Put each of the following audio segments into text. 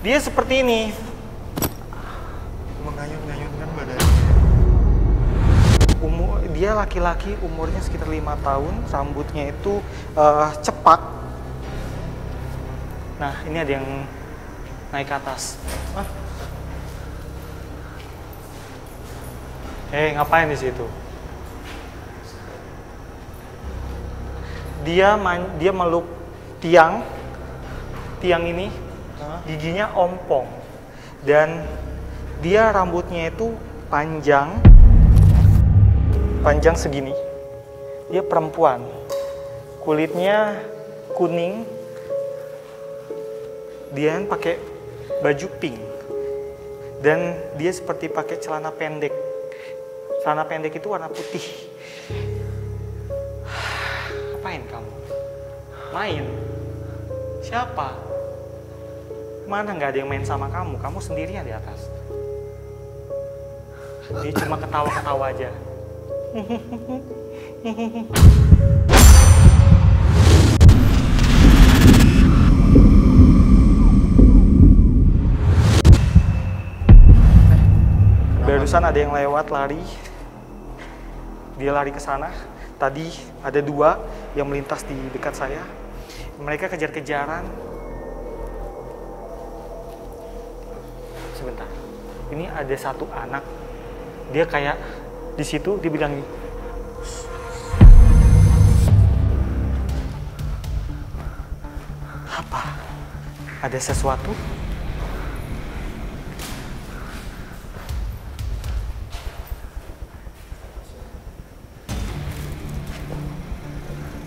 Dia seperti ini. Mengayun-ngayunkan badan. Umur dia laki-laki, umurnya sekitar lima tahun, rambutnya itu eh, cepak. Nah, ini ada yang naik ke atas. Eh, ngapain di situ? Dia man- dia meluk tiang tiang ini Hah? giginya ompong. Dan dia rambutnya itu panjang panjang segini. Dia perempuan. Kulitnya kuning. Dia pakai baju pink. Dan dia seperti pakai celana pendek. Celana pendek itu warna putih. Ngapain kamu? Main? Siapa mana nggak ada yang main sama kamu kamu sendirian di atas dia cuma ketawa-ketawa aja Barusan ada yang lewat lari. Dia lari ke sana. Tadi ada dua yang melintas di dekat saya. Mereka kejar-kejaran. Sebentar. Ini ada satu anak. Dia kayak di situ dia bilang apa? Ada sesuatu?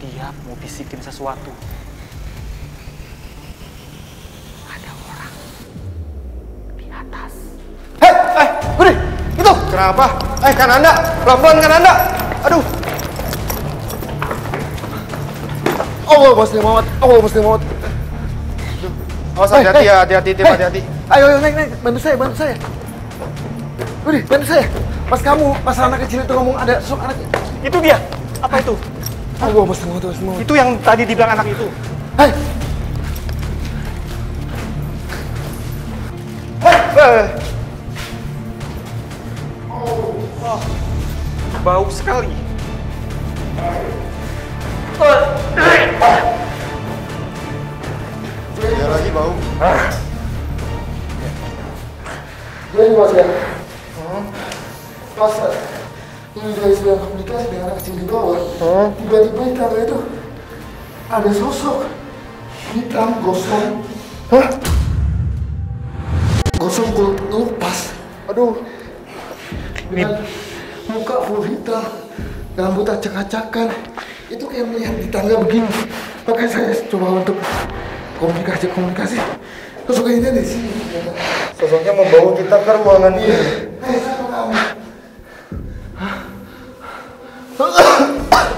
Dia mau bisikin sesuatu. Kenapa? Eh, kan anda, pelan-pelan kan anda. Aduh. Allah Muslim Muhammad, Allah Muslim Muhammad. Awas Eh, hati-hati eh. ya, hati-hati tim, Eh, hati-hati. Ayo, ayo naik, naik. Bantu saya, bantu saya. Budi, bantu saya. Pas kamu, pas anak kecil itu ngomong ada sosok anak. Itu dia. Apa itu? Allah Muslim Muhammad, Muslim Muhammad. Itu yang tadi dibilang anak itu. Hei, Eh, Bau sekali. ya lagi bau. jadi mas ya. Pas ini dari sedang komunikasi dengan anak kecil di bawah, tiba-tiba di kamera itu ada sosok hitam gosong. Hah? Gosong kulit lupas. Aduh. Dengan muka full hitam, rambut acak-acakan. Itu kayak melihat di tangga begini. Makanya saya coba untuk komunikasi-komunikasi. Sosok ini ada di sini. Sosoknya membawa kita ke ruangan ini.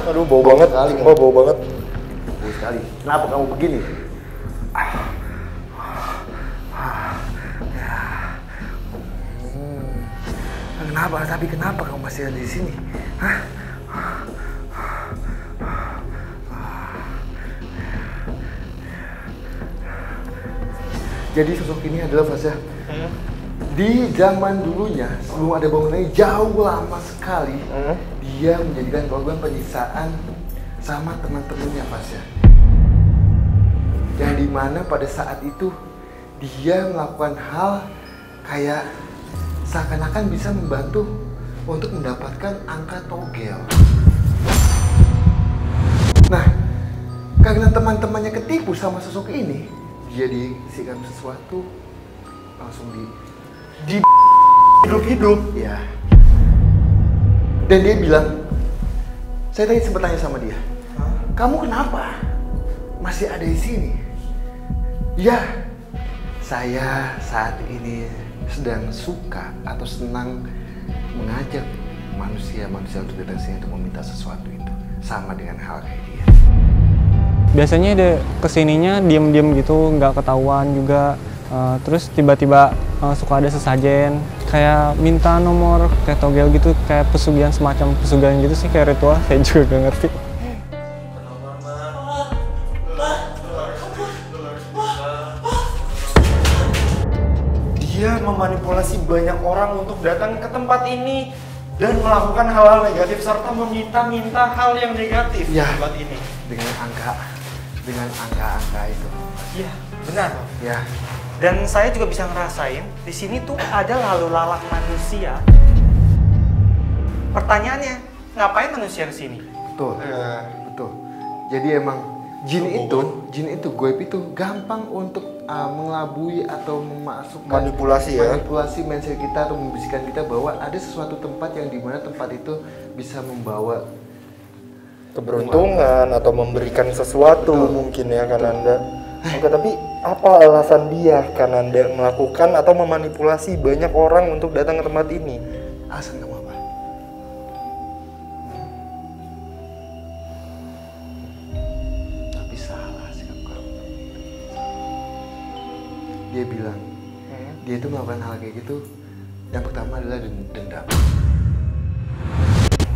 Aduh, bau banget. Wah, bau banget. Bagus sekali. Kenapa kamu begini? Kenapa? Tapi kenapa kamu masih ada di sini? Hah? Jadi sosok ini adalah Fasya. Di zaman dulunya, sebelum ada bangunan ini jauh lama sekali, dia menjadikan korban penyiksaan sama teman-temannya Fasya. Yang di mana pada saat itu dia melakukan hal kayak seakan-akan bisa membantu untuk mendapatkan angka togel. Nah, karena teman-temannya ketipu sama sosok ini, dia diisikan sesuatu langsung di Di hidup-hidup. Ya. Dan dia bilang, saya tadi sempat tanya sama dia, kamu kenapa masih ada di sini? Ya, saya saat ini sedang suka atau senang mengajak manusia-manusia untuk datang sini untuk meminta sesuatu itu. Sama dengan hal kayak dia. biasanya dia ke sininya diem-diem gitu nggak ketahuan juga Eh, terus tiba-tiba eh, suka ada sesajen kayak minta nomor kayak togel gitu kayak pesugihan semacam pesugihan gitu sih kayak ritual saya juga gak ngerti memanipulasi banyak orang untuk datang ke tempat ini dan melakukan hal-hal negatif serta meminta-minta hal yang negatif Ya. di tempat ini. Dengan angka, dengan angka-angka itu. Iya, benar. Ya, Dan saya juga bisa ngerasain di sini tuh ada lalu lalang manusia. Pertanyaannya, ngapain manusia di sini? betul. Eh, Betul. Jadi emang jin itu, jin itu goib itu gampang untuk uh, mengelabui atau memasukkan Manipulasi ya. manipulasi mindset kita atau membisikkan kita bahwa ada sesuatu tempat yang di mana tempat itu bisa membawa keberuntungan atau memberikan sesuatu mungkin ya Kananda. Oke, tapi apa alasan dia Kananda melakukan atau memanipulasi banyak orang untuk datang ke tempat ini? alasan kamu apa? Dia bilang dia itu melakukan hal kayak gitu. Yang pertama adalah den- dendam.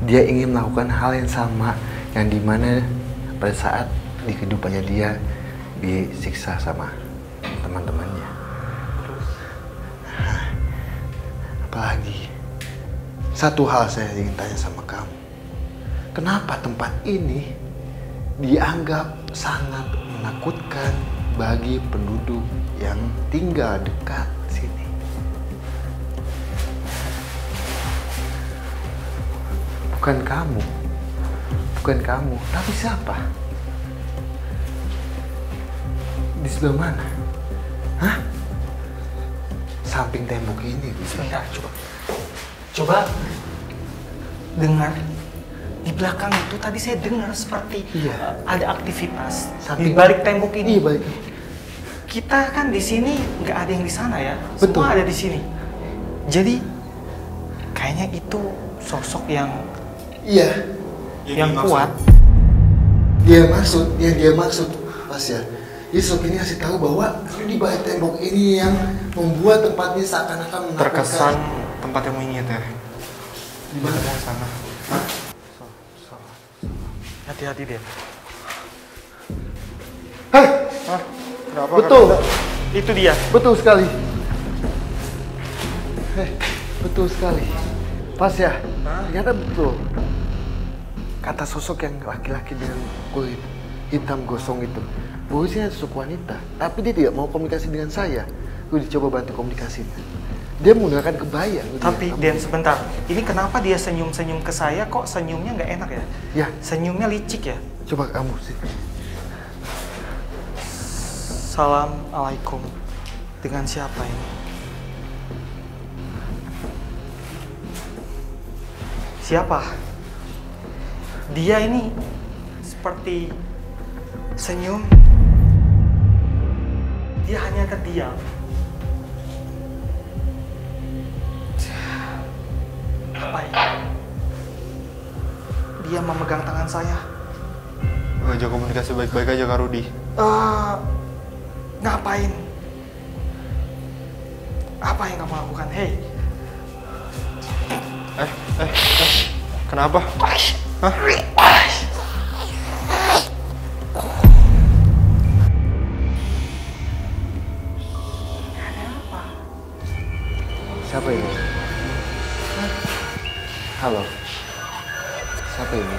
Dia ingin melakukan hal yang sama yang di mana pada saat di kehidupannya dia disiksa sama teman-temannya. Apalagi satu hal saya ingin tanya sama kamu. Kenapa tempat ini dianggap sangat menakutkan bagi penduduk yang tinggal dekat sini? Bukan kamu. Bukan kamu, tapi siapa? Di sebelah mana? Hah? Samping tembok ini. Sebentar, coba. Coba dengar di belakang itu tadi saya dengar seperti Iya. ada aktivitas di Samping- balik tembok ini. Iya, balik. Kita kan di sini nggak ada yang di sana ya. Betul. Semua ada di sini. Jadi kayaknya itu sosok yang Iya. yang kuat. Dia maksud, yang dia maksud, Mas ya. Yusuf ini kasih tahu bahwa di balik tembok ini yang membuat tempatnya seakan-akan menakutkan. Terkesan tempat yang mengingat ya. di mana? Sana. Hati-hati dia. Hei, Hah? Kenapa? betul, Itu dia. betul sekali. Hei, betul sekali. Pas ya, ternyata betul. Kata sosok yang laki-laki dengan kulit hitam gosong itu. Bahwa sih sosok wanita, tapi dia tidak mau komunikasi dengan saya. Gue dicoba bantu komunikasinya. Dia menggunakan kebaya. gitu Tapi ya. Den sebentar, ini kenapa dia senyum-senyum ke saya kok senyumnya nggak enak ya? Ya, Senyumnya licik ya? coba kamu sih. Assalamualaikum. Dengan siapa ini? Siapa? Dia ini seperti senyum. Dia hanya terdiam. Apa ini? Dia memegang tangan saya. Ngajak komunikasi baik-baik aja Kak Rudi. Eh, ngapain? Apa yang kamu lakukan? Hei, Eh, eh, eh. Kenapa? Hah? Siapa ini? Halo. Siapa ini?